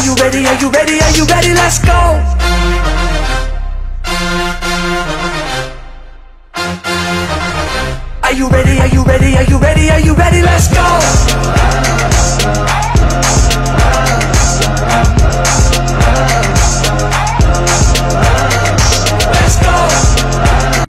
Are you ready? Are you ready? Are you ready? Let's go! Are you ready? Are you ready? Are you ready?